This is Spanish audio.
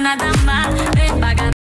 nada más.